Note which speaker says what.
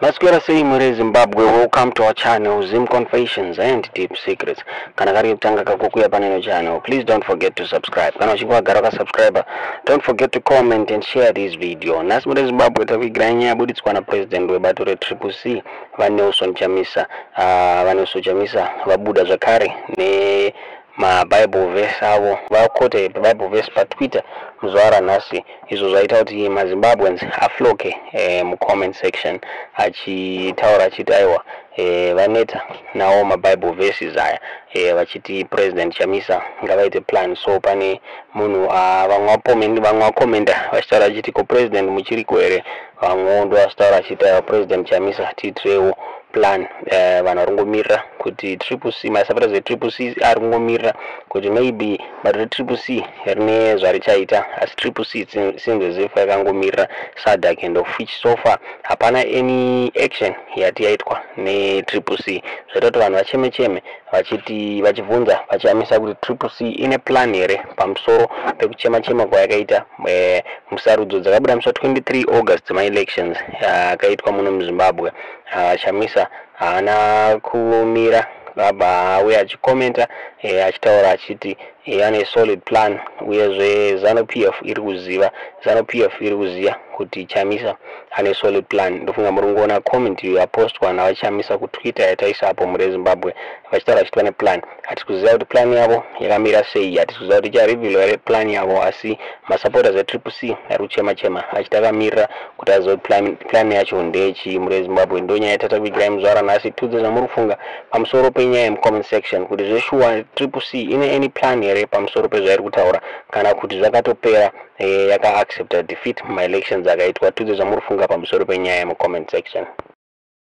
Speaker 1: maswera sei muri zimbabwe welcome to our channel zim confessions and deep secrets. Kana kari kutanga kako kuya paneno channel please don't forget to subscribe. Kana uchinge wagara wakasubscribe don't forget to comment and share this video. Nhasi muri zimbabwe takuigira nyaya yabuditswa napresident webato retriple c vanelson chamisa. Uh, vanelson chamisa vabuda zvakare ne mabible verse avo vakote bible verse patwitter muzuva ranhasi izvo zvaita kuti mazimbabweans afloke eh, mucomment section achitaura achiti aiwa eh, vaneta nawo mabible verses aya eh, vachiti president chamisa ngavaite plan. So pane munhu uh, vamwe vakomenda vachitaura vachiti ko president muchiriko here vamwewo ndo vachitaura vachiti aiwa president chamisa tiitirewo plan uh, vanhu vari kungomirira kuti triple c masapota triple c ari kungomirira kuti maybe bato retriple c rine zvarichaita asi triple c sinzezefu yakangomirira. Sadak and of which so far hapana any action yati yaitwa netriple c. Zvaita kuti vanhu vacheme cheme vachiti vachibvunza vachiyamisa kuti triple c ine plan here pamusoro pekuchema chema kwayakaita e, musarudzo dzakabuda musi wa23 august dzemaelections akaitwa muno muzimbabwe chamisa haana kumira abva auya achikomenta e, achitaura achiti ane solid plan uyezve zanu f iri kuziva zanu p f iri kuziya kuti chamisa ane solid plan. Ndofunga muri kungoona comment yapostwa navachamisa kutwitter yataisapo muri zimbabwe. Vachitaura vachitwa neplan plan. Hatisi kuziva kuti plan yavo yakamira sei? Hatisi kuziva kuti icharivhilwa here plan yavo asi masupporters etriple c ari kuchema chema achiti akamirira kuti aziva kuti plan, yacho ndechi mure zimbabwe. Ndo nyaya yatatakuigirai muzuva ranhasi tudze zvamuri kufunga pamusoro penyaya yemucomment section kuti zveshuwa triple c ine any plan here pamusoro pezvairi kutaura kana kuti zvakatopera e, yakaaccepta defeat mumaelections akaitwa. Tudze zvamuri kufunga pamusoro penyaya yemucomment section